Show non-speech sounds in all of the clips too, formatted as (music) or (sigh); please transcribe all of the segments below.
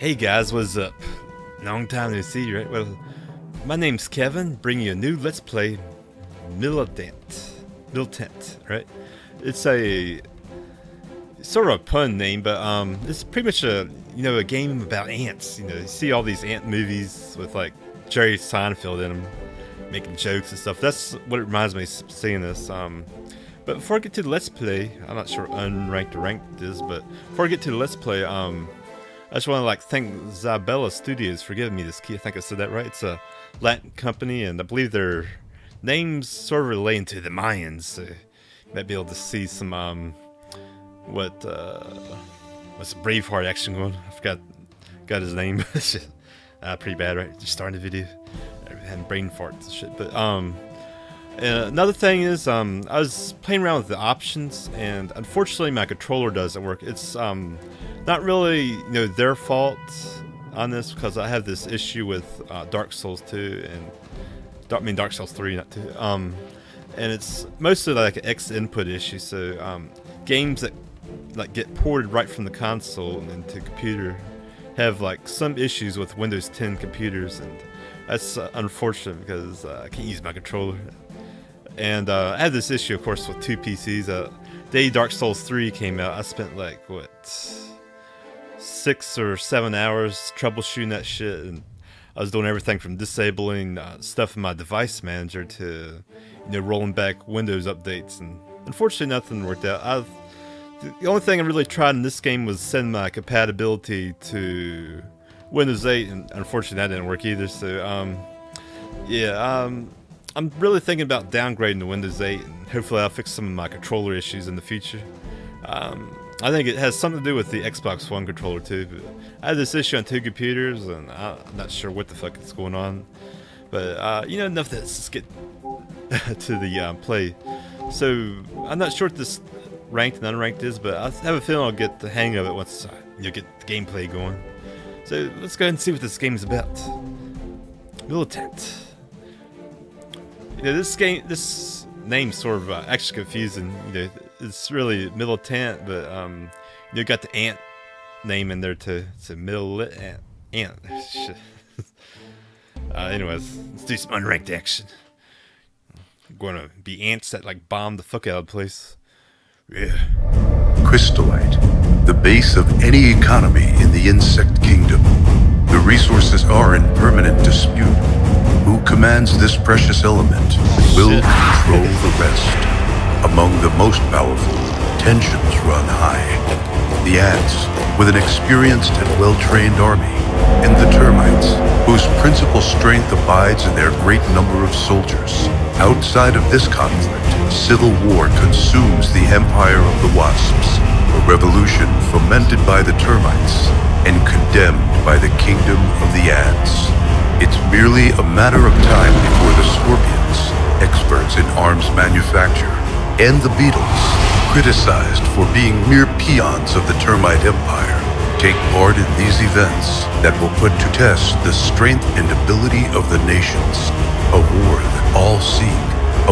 Hey guys, what's up? Long time no see, right? Well, my name's Kevin, bringing you a new Let's Play Militant. Militant, right? It's a sort of a pun name, but um, it's pretty much a you know a game about ants. You know, you see all these ant movies with like Jerry Seinfeld in them, making jokes and stuff. That's what it reminds me of seeing this. Um, but before I get to the Let's Play, I'm not sure unranked or ranked is, but before I get to the Let's Play, um, I just want to like thank Xibalba Studios for giving me this key. I think I said that right. It's a Latin company, and I believe their names sort of relating to the Mayans. So you might be able to see some um, what uh, what's Braveheart action going. I forgot got his name. (laughs) uh, pretty bad, right? Just starting the video, having brain farts and shit. But um, another thing is um, I was playing around with the options, and unfortunately my controller doesn't work. It's um not really you know their fault on this because I have this issue with uh, Dark Souls 2 and I mean Dark Souls 3 not 2 um and it's mostly like an XInput issue so um, games that like get ported right from the console and into computer have like some issues with Windows 10 computers and that's uh, unfortunate because uh, I can't use my controller. And uh, I had this issue of course with two PCs uh, day Dark Souls 3 came out I spent like what six or seven hours troubleshooting that shit, and I was doing everything from disabling uh, stuff in my device manager to, you know, rolling back Windows updates, and unfortunately nothing worked out. I've, the only thing I really tried in this game was setting my compatibility to Windows 8, and unfortunately that didn't work either. So, um, yeah, um, I'm really thinking about downgrading to Windows 8, and hopefully I'll fix some of my controller issues in the future. Um, I think it has something to do with the Xbox One controller too. I had this issue on two computers, and I'm not sure what the fuck is going on. But uh, you know, enough to just get (laughs) to the uh, play. So I'm not sure what this ranked and unranked is, but I have a feeling I'll get the hang of it once you get the gameplay going. So let's go ahead and see what this game is about. Militant. You know, this game, this name's sort of uh, actually confusing. You know it's really militant, but um, you got the ant name in there to to militant ant. (laughs) uh, anyways, let's do some unranked action. I'm gonna be ants that like bomb the fuck out of the place. Yeah. Crystallite, the base of any economy in the insect kingdom. The resources are in permanent dispute. Who commands this precious element will control the rest. Among the most powerful, tensions run high. The ants, with an experienced and well-trained army, and the termites, whose principal strength abides in their great number of soldiers. Outside of this conflict, civil war consumes the empire of the wasps, a revolution fomented by the termites and condemned by the kingdom of the ants. It's merely a matter of time before the scorpions, experts in arms manufacture, and the Beetles, criticized for being mere peons of the termite empire, take part in these events that will put to test the strength and ability of the nations. A war that all seek,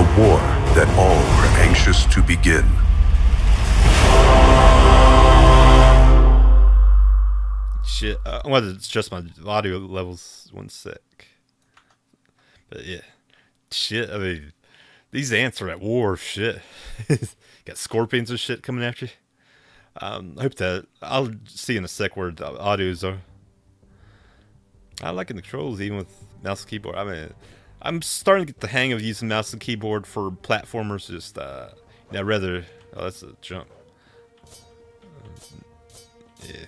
a war that all are anxious to begin. Shit, uh, I wanted to adjust my audio levels one sec. But yeah, shit, I mean, these ants are at war. Shit, (laughs) got scorpions and shit coming after you. Um, I hope that I'll see in a sec where the audios are. I like in the controls even with mouse and keyboard. I mean, I'm starting to get the hang of using mouse and keyboard for platformers. Just uh, yeah, rather. Oh, that's a jump. Yeah.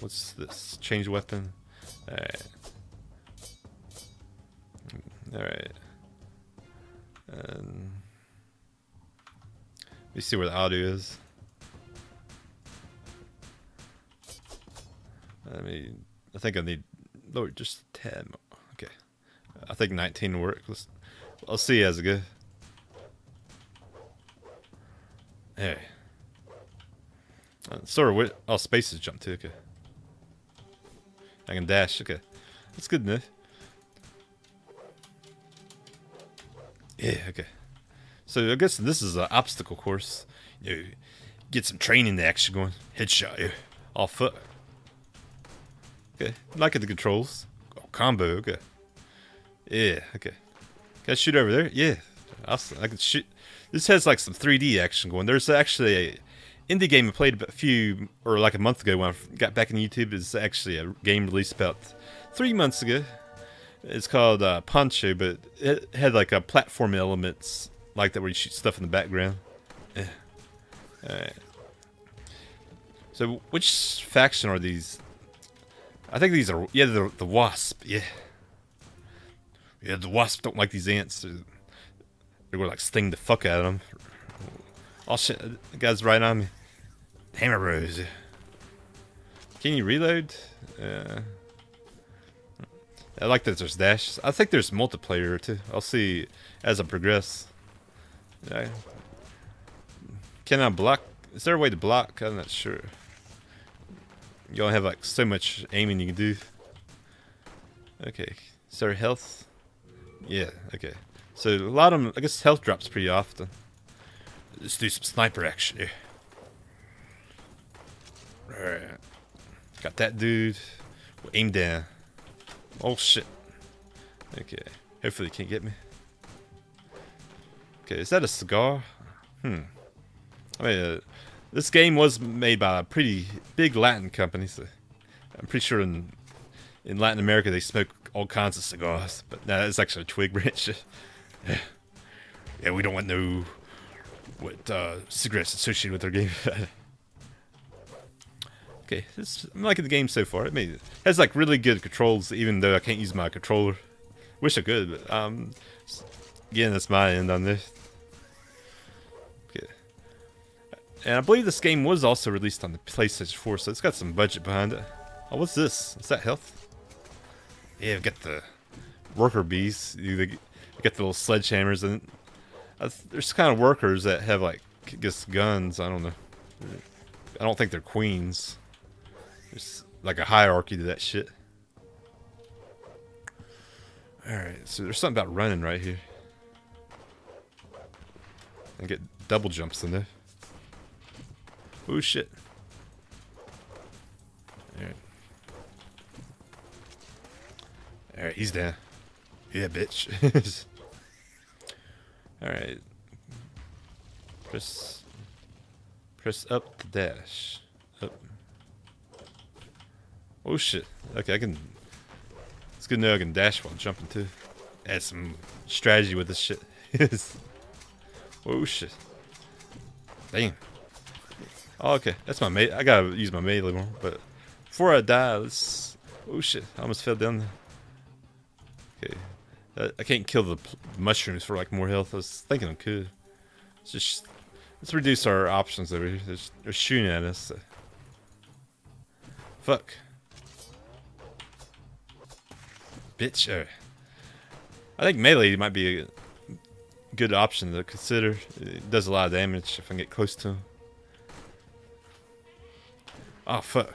What's this? Change weapon. All right. And let me see where the audio is. I mean, I think I need lower just 10. Okay. I think 19 works. Let's, I'll see as it goes. Hey. Uh, sorry, what? Oh, spaces jump too. Okay. I can dash. Okay. That's good enough. Yeah, okay. So I guess this is an obstacle course. You know, get some training action going. Headshot you. Oh, foot. Okay, like the controls. Oh, combo, okay. Yeah, okay. Can I shoot over there? Yeah. Awesome. I can shoot. This has like some 3D action going. There's actually a indie game I played a few, or like a month ago when I got back in YouTube. Is actually a game released about three months ago. It's called uh, Poncho, but it had like a platform elements like that where you shoot stuff in the background. Yeah. Alright. So which faction are these? I think these are yeah the the wasp yeah. Yeah, the wasp don't like these ants. They're, gonna like sting the fuck out of them. Oh shit, the guy's right on me. Hammer Rose. Can you reload? Uh, I like that there's dash. I think there's multiplayer too. I'll see as I progress. Yeah. Can I block? Is there a way to block? I'm not sure. You only have like so much aiming you can do. Okay. Is there health? Yeah, okay. So a lot of them, I guess health drops pretty often. Let's do some sniper action here. Alright. Got that dude. We'll aim down. Oh shit. Okay. Hopefully he can't get me. Okay, is that a cigar? Hmm. I mean, uh, this game was made by a pretty big Latin company, so I'm pretty sure in in Latin America they smoke all kinds of cigars, but no, it's actually a twig (laughs) branch. yeah, we don't want no what uh, cigarettes associated with our game. (laughs) okay, this, I'm liking the game so far. It, it has like really good controls, even though I can't use my controller. Wish I could, but um, again, that's my end on this. Okay. And I believe this game was also released on the PlayStation 4, so it's got some budget behind it. Oh, what's this? Is that health? Yeah, I've got the worker bees. You get the little sledgehammers, and there's kind of workers that have like, I guess, guns. I don't know. I don't think they're queens. There's like a hierarchy to that shit. Alright, so there's something about running right here. And get double jumps in there. Oh shit. Alright. Alright, he's down. Yeah, bitch. (laughs) Alright. Press press up the dash. Up. Oh shit. Okay, I can it's good to know I can dash while jumping too. Add some strategy with this shit. (laughs) oh shit. Damn. Oh, okay. That's my mate. I gotta use my melee more. But before I die, let's. Oh shit! I almost fell down there. Okay. I can't kill the mushrooms for like more health. I was thinking I could. Let's just let's reduce our options over here. They're, they're shooting at us. So. Fuck. Bitch. I think melee might be a good option to consider. It does a lot of damage if I can get close to him. Oh, fuck.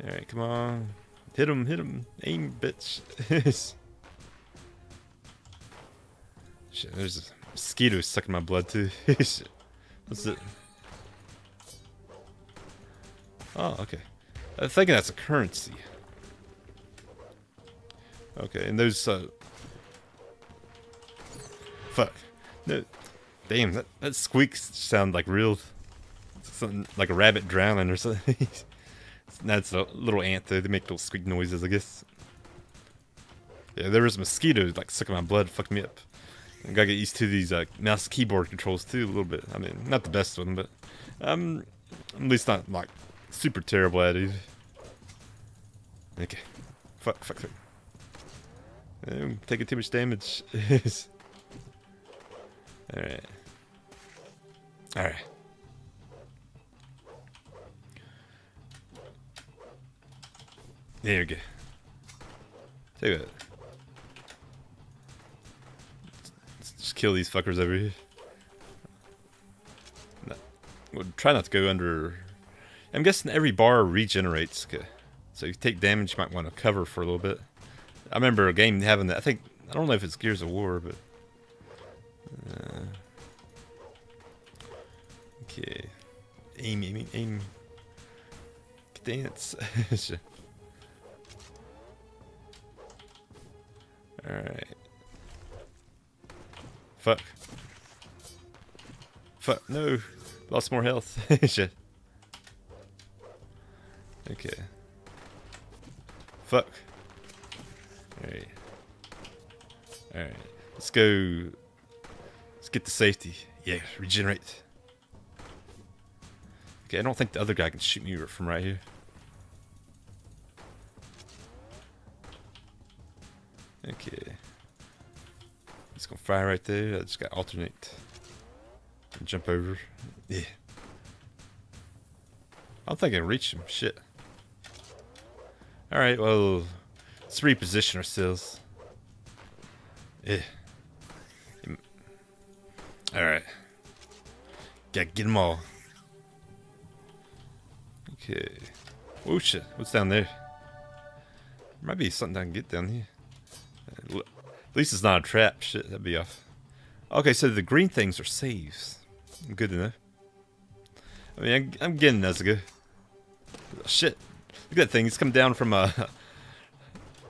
Alright, come on. Hit him, hit him. Aim, bitch. (laughs) Shit, there's a mosquito sucking my blood, too. (laughs) Shit. What's it? Oh, okay. I'm thinking that's a currency. Okay, and those, uh... Fuck. No. Damn, that, that squeaks sound like real something like a rabbit drowning or something. (laughs) That's a little ant though. They make little squeak noises, I guess. Yeah, there was mosquitoes like sucking my blood, fucked me up. I gotta get used to these uh, mouse keyboard controls too a little bit. I mean, not the best one, but um, at least not like super terrible at it. Okay, fuck, fuck, fuck. I'm taking too much damage. (laughs) All right, all right. There we go. Take that. Let's just kill these fuckers over here. No, we'll try not to go under... I'm guessing every bar regenerates. Okay. So if you take damage, you might want to cover for a little bit. I remember a game having that. I think... I don't know if it's Gears of War, but... Uh, okay. Aim, aim, aim. dance. (laughs) Alright. Fuck. Fuck, no. Lost more health. (laughs) Shit. Okay. Fuck. Alright. Alright. Let's go. Let's get to safety. Yeah, regenerate. Okay, I don't think the other guy can shoot me from right here. Okay. He's gonna fire right there. I just gotta alternate. Jump over. Yeah. I don't think I can reach him. Shit. Alright, well, let's reposition ourselves. Yeah. Alright. Gotta get them all. Okay. Oh shit, what's down there? Might be something I can get down here. Uh, at least it's not a trap. Shit, that'd be off. Okay, so the green things are saves. Good to know. I mean, I'm, I'm getting Nezuka. Shit. Look at that thing. It's come down from a...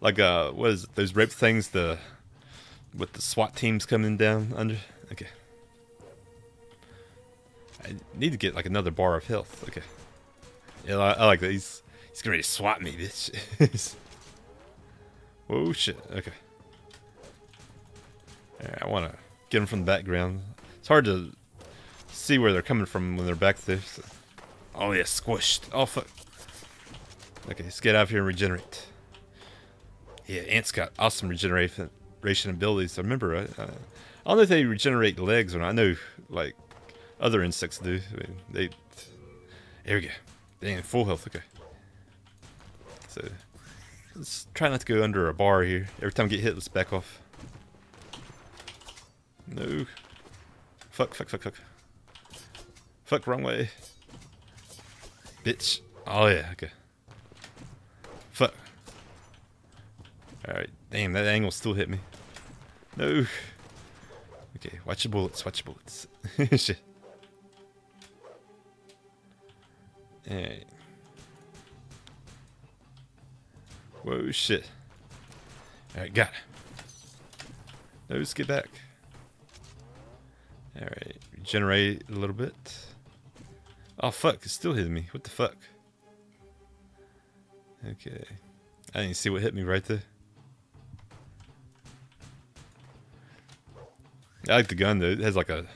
Like, uh, what is it? Those rope things, the... With the SWAT teams coming down under? Okay. I need to get, like, another bar of health. Okay. Yeah, I, I like that. He's, he's to swat me, bitch. (laughs) Whoa, shit. Okay. Yeah, I want to get them from the background. It's hard to see where they're coming from when they're back there. So. Oh, yeah, squished. Oh, fuck. Okay, let's get out of here and regenerate. Yeah, ants got awesome regeneration abilities. I remember, I, uh, I don't know if they regenerate legs or not. I know, like, other insects do. I mean, they... There we go. Dang, full health, okay. So, let's try not to go under a bar here. Every time we get hit, let's back off. No. Fuck, fuck, fuck, fuck. Fuck, wrong way. Bitch. Oh, yeah, okay. Fuck. Alright, damn, that angle still hit me. No. Okay, watch your bullets, watch your bullets. (laughs) Shit. Alright. Whoa, shit. Alright, got it. No, let's get back. Alright, regenerate a little bit. Oh, fuck, it's still hitting me. What the fuck? Okay. I didn't see what hit me right there. I like the gun though. It has like a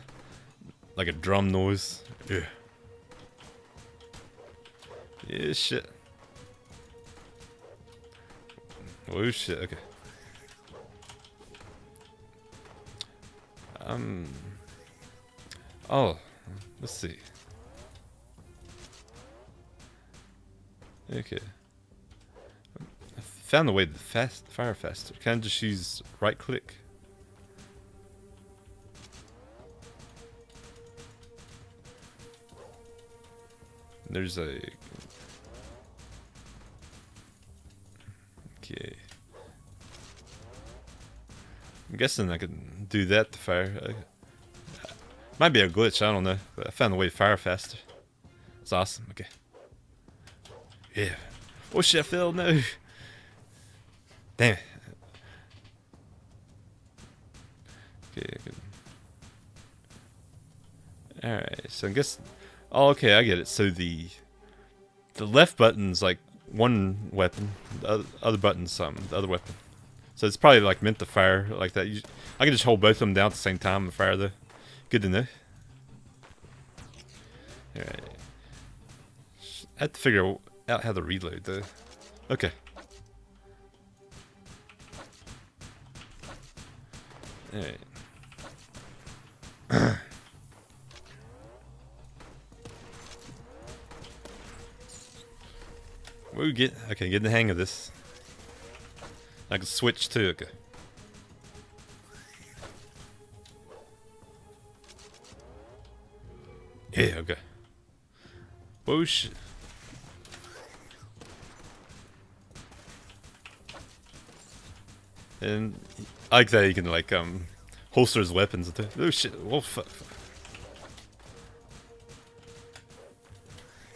like a drum noise. Yeah. Yeah, shit. Oh shit, okay. Um. Oh, let's see. Okay. I found the way to fast fire faster. Can I just use right click? There's a Okay. I'm guessing I can do that to fire. Uh, might be a glitch, I don't know. But I found a way to fire faster. It's awesome. Okay. Yeah. Oh shit, Phil, no. Damn it. Okay. Alright, so I guess... Oh, okay, I get it. So the... The left button's like one weapon, the other button's something, the other weapon. So it's probably like meant to fire like that. You, I can just hold both of them down at the same time and fire though. Good to know. Alright. I have to figure out how to reload though. Okay. Alright. We get okay, get the hang of this. I can switch to okay. Yeah, okay. Whoosh. And I like that he can like um holster his weapons. Oh shit! Oh fuck.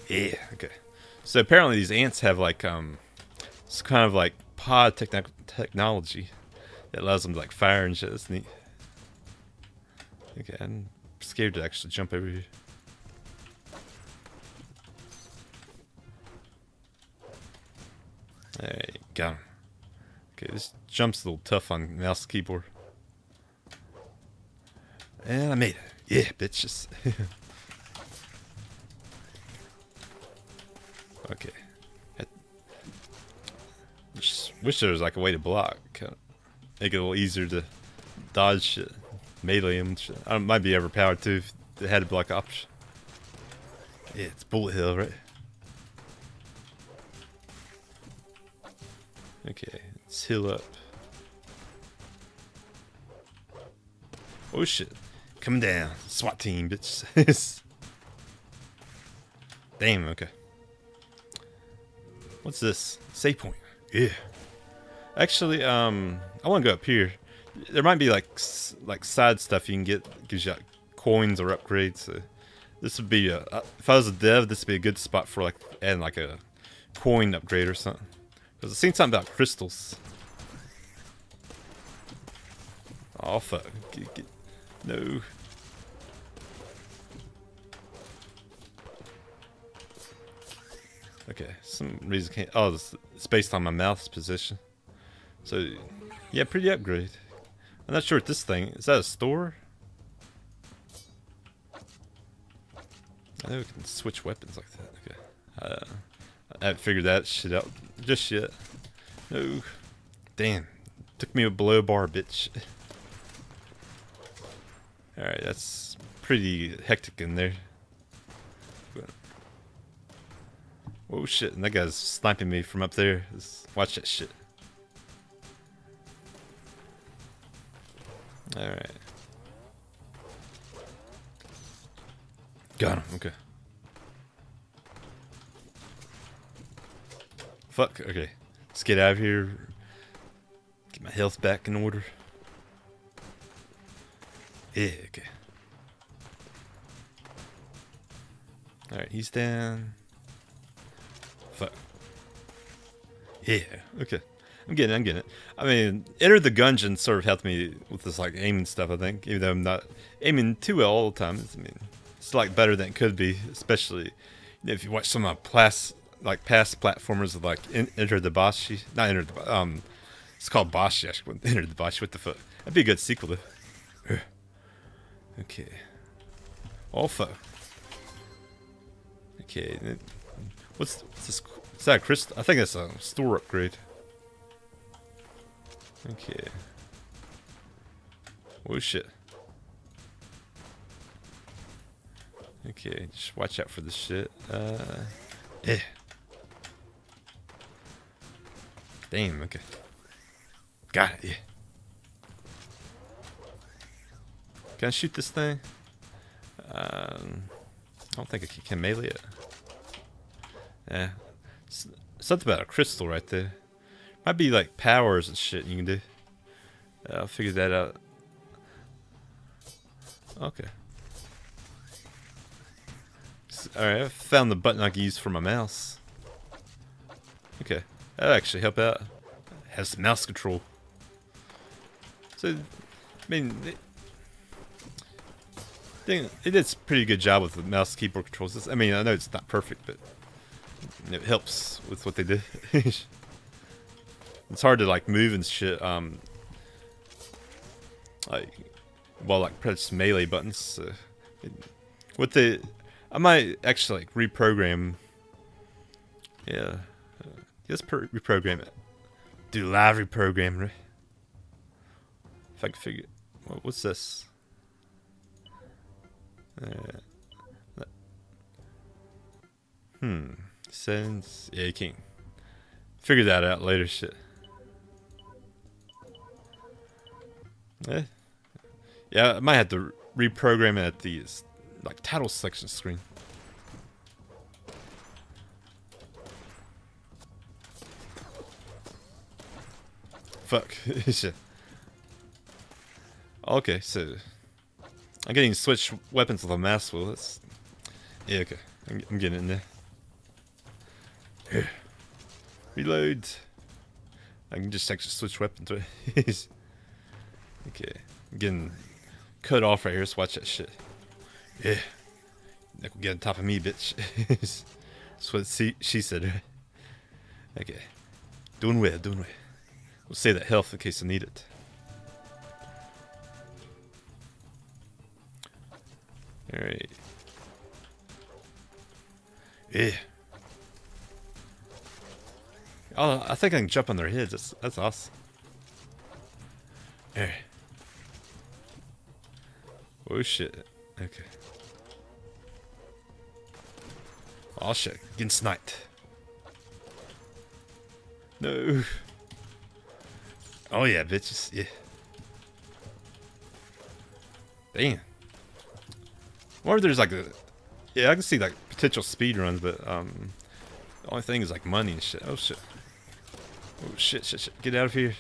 Yeah. Okay. So apparently these ants have like um, it's kind of like pod techn technology that allows them to like fire and shit. That's neat. Okay, I'm scared to actually jump over here. Hey, got him. Okay, this jump's a little tough on mouse keyboard. And I made it. Yeah, bitches. (laughs) okay. I just wish there was like a way to block. Make it a little easier to dodge shit. Melee shit. I might be overpowered too if they had a block option. Yeah, it's bullet hell, right? Okay, let's heal up. Oh shit. Come down. SWAT team, bitch. (laughs) Damn, okay. What's this? Save point. Yeah. Actually, um, I want to go up here. There might be like like side stuff you can get. Gives you like, coins or upgrades. So this would be a, uh, if I was a dev, this would be a good spot for like and like a coin upgrade or something. Because I've seen something about crystals. Oh fuck. Get, get, no. Okay, some reason can't. Oh, it's, based on my mouth's position. So, yeah, pretty upgrade. I'm not sure what this thing is. That a store? I know we can switch weapons like that. Okay. Uh, I haven't figured that shit out just yet. No. Damn. Took me a below bar, bitch. (laughs) Alright, that's pretty hectic in there. Oh shit, and that guy's sniping me from up there. Let's watch that shit. Alright. Got him, okay. Fuck, okay. Let's get out of here. Get my health back in order. Yeah, okay. Alright, he's down. Yeah, okay. I'm getting it, I'm getting it. I mean, Enter the Gungeon sort of helped me with this like aiming stuff, I think. Even though I'm not aiming too well all the time. It's, I mean, it's like better than it could be, especially if you watch some of my past, like past platformers of like Enter the Boshy. Not Enter the, um, it's called Boshy, actually. (laughs) Enter the Boshy, what the fuck. That'd be a good sequel to. (sighs) Okay. Alpha. Okay. What's, what's this? Is that a crystal? I think that's a store upgrade. Okay. Oh shit. Okay, just watch out for the shit. Uh, eh. Damn, okay. Got it, yeah. Can I shoot this thing? Um, I don't think I can, can melee it. Yeah. Something about a crystal right there. Might be like powers and shit you can do. I'll figure that out. Okay. Alright, I found the button I can use for my mouse. Okay. That'll actually help out. Have some mouse control. So, I mean, it, it did a pretty good job with the mouse keyboard controls. I mean, I know it's not perfect, but it helps with what they did. (laughs) it's hard to like move and shit. Um, like, well, like press melee buttons. So it, what the, I might actually like reprogram. Yeah, uh, just reprogram it. Do live reprogram. If I can figure, what, what's this? Uh, hmm. Since yeah, you can figure that out later. Shit. Eh. Yeah, I might have to reprogram it at the like title selection screen. Fuck. (laughs) okay, so I'm getting switch weapons with a mass wheel. That's yeah, okay. I'm, I'm getting in there. (sighs) Reload. I can just actually switch weapons. right? (laughs) okay. I'm getting cut off right here. Let's watch that shit. Yeah. That will get on top of me, bitch. (laughs) That's what she, she said. (laughs) Okay. Doing well, doing well. We'll save that health in case I need it. Alright. (sighs) Yeah. Oh, I think I can jump on their heads. That's, that's awesome. There. Oh shit. Okay. Oh shit. Getting sniped. No. Oh yeah, bitches. Yeah. Damn. Or there's like a yeah, I can see like potential speed runs, but um, the only thing is like money and shit. Oh shit. Oh shit, shit, shit. Get out of here.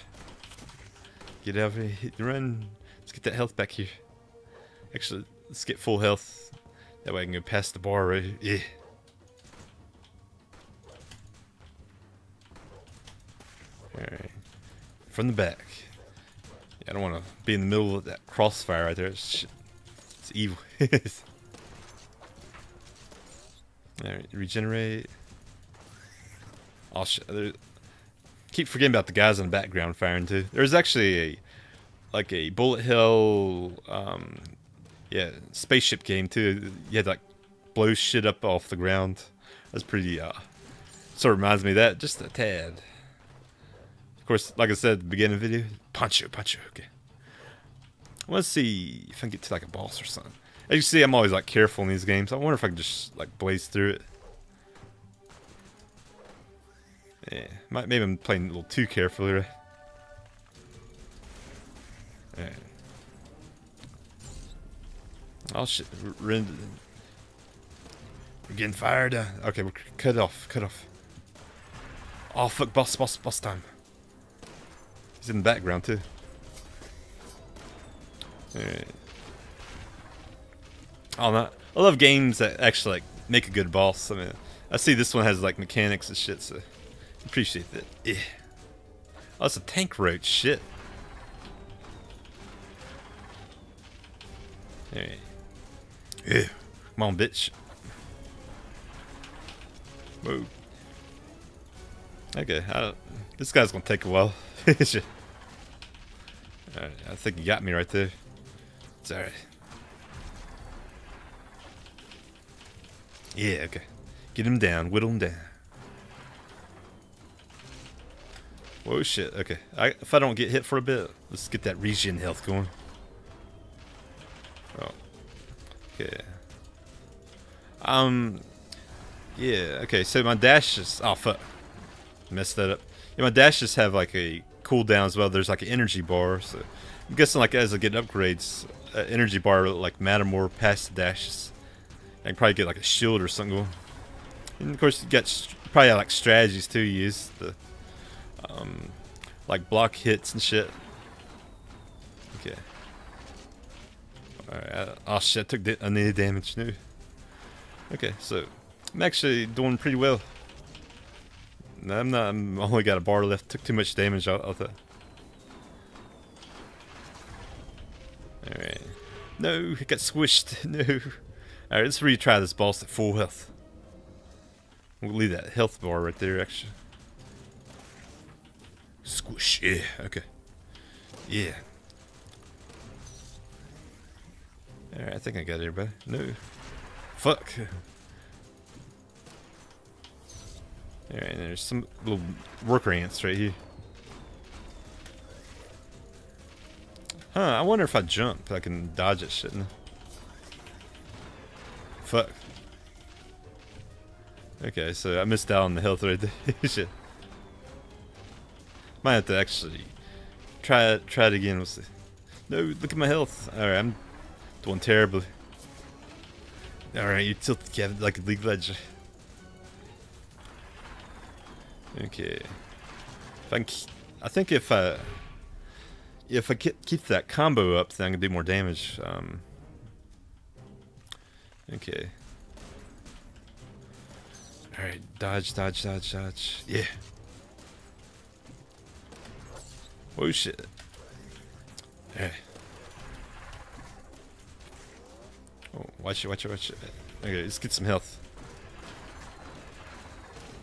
Get out of here. Run. Let's get that health back here. Actually, let's get full health. That way I can go past the bar right. Yeah. Alright. From the back. Yeah, I don't want to be in the middle of that crossfire right there. It's, it's evil. (laughs) Alright, regenerate. Oh shit. Keep forgetting about the guys in the background firing too. There's actually a like a bullet hell um yeah, spaceship game too. You had to like blow shit up off the ground. That's pretty uh sort of reminds me of that just a tad. Of course, like I said at the beginning of the video, Poncho, punch you, okay. Let's see if I can get to like a boss or something. As you see, I'm always like careful in these games. I wonder if I can just like blaze through it. Yeah, maybe I'm playing a little too carefully. Yeah. Oh shit! We're, in, we're getting fired. Uh, okay, we're cut off. Cut off. Oh fuck! Boss! Boss! Boss time. He's in the background too. Alright. Oh, not. I love games that actually like make a good boss. I mean, I see this one has like mechanics and shit, so appreciate that. Oh, it's a tank roach. Shit. Alright. Yeah. Come on, bitch. Whoa. Okay, I, this guy's gonna take a while. (laughs) Alright, I think he got me right there. It's alright. Yeah, okay. Get him down, whittle him down. Whoa, shit. Okay. I, if I don't get hit for a bit, let's get that regen health going. Oh. Okay. Um. Yeah. Okay. So my dashes. Oh fuck. Messed that up. Yeah, my dashes have like a cooldown as well. There's like an energy bar. So I'm guessing like as I get upgrades, uh, energy bar like matter more past the dashes. I can probably get like a shield or something. Going. And of course, you got probably like strategies to use the um, like block hits and shit. Okay. Alright. uh, Oh shit! Took da- unneeded damage. No. Okay, so I'm actually doing pretty well. No, I'm not. I'm only got a bar left. Took too much damage out of that. Alright. No, it got squished. (laughs) No. Alright, let's retry this boss at full health. We'll leave that health bar right there, actually. Squish. Yeah, okay. Yeah. Alright, I think I got everybody. No. Fuck. Alright, there's some little worker ants right here. Huh, I wonder if I jump, I can dodge it, shouldn't I? Fuck. Okay, so I missed out on the health right there. (laughs) Shit. Might have to actually try it, try it again. We'll see. No, look at my health. Alright, I'm doing terribly. Alright, you tilted Kevin like a League Legend. Okay. If I, can, I think if I if I keep that combo up, then I can do more damage. Um, okay. Alright, dodge, dodge, dodge, dodge. Yeah. Oh shit. Alright. Oh, watch it, watch it, watch it. Okay, let's get some health.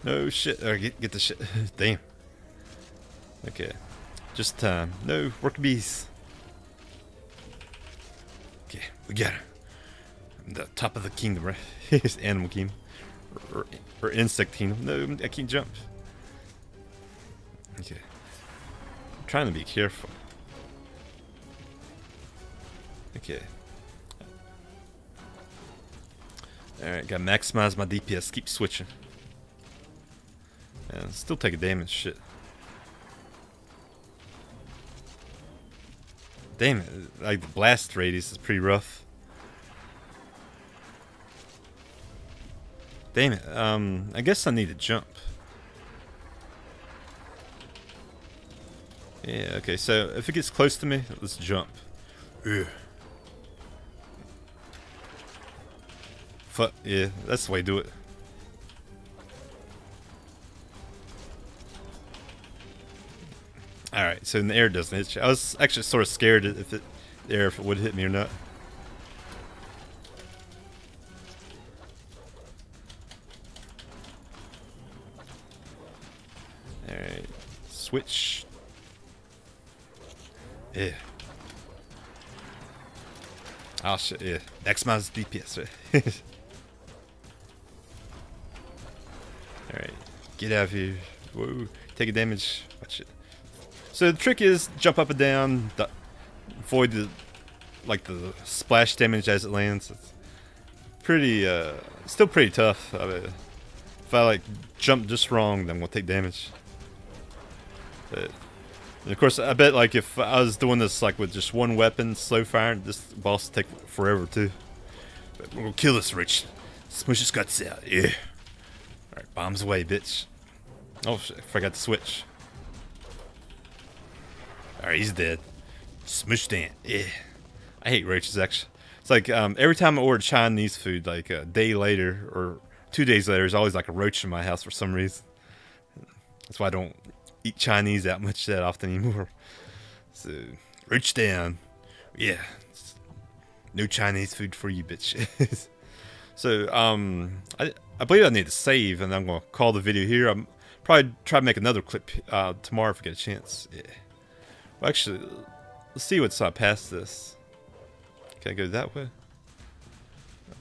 No shit. Alright, get, get the shit. (laughs) Damn. Okay. Just time. No, work bees. Okay, we got her. The top of the kingdom, right? (laughs) it's animal kingdom. Or, or, insect kingdom. No, I can't jump. Okay. Trying to be careful. Okay. Alright, gotta maximize my DPS. Keep switching. And still take damage. Shit. Damn it. Like, the blast radius is pretty rough. Damn it. Um, I guess I need to jump. Yeah, okay, so if it gets close to me, let's jump. Ugh. Fuck, yeah, that's the way to do it. Alright, so in the air doesn't hit you. I was actually sort of scared if it the air if it would hit me or not. Alright. Switch. Yeah. Oh shit, yeah. Maximize DPS, right? (laughs) Alright. Get out of here. Whoa. Take a damage. Watch it. So the trick is jump up and down, avoid the like the splash damage as it lands. It's pretty, uh, still pretty tough. I mean, if I like jump just wrong, then we'll take damage. But of course, I bet like if I was doing this like with just one weapon, slow fire, this boss would take forever too. But we're gonna kill this rich, smush his guts out. Yeah. All right, bombs away, bitch. Oh, shit, I forgot to switch. Alright, he's dead. Smush Dan. Yeah. I hate roaches, actually. It's like um, every time I order Chinese food, like a day later or two days later, there's always like a roach in my house for some reason. That's why I don't eat Chinese that much that often anymore. (laughs) So, roach down. Yeah. No Chinese food for you, bitch. (laughs) so, um, I, I believe I need to save, and I'm going to call the video here. I'm probably try to make another clip uh, tomorrow if I get a chance. Yeah. Well, actually, let's see what's uh, past this. Can I go that way?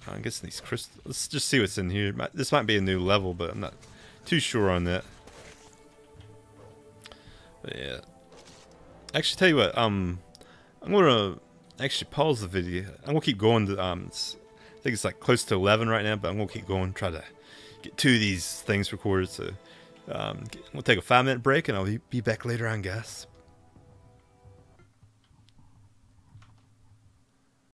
I'm guessing these crystals. Let's just see what's in here. This might be a new level, but I'm not too sure on that. But yeah. Actually, tell you what. Um, I'm gonna actually pause the video. I'm gonna keep going. To, um, I think it's like close to 11 right now, but I'm gonna keep going. Try to get two of these things recorded. So um, we'll take a five minute break, and I'll be back later on, guys.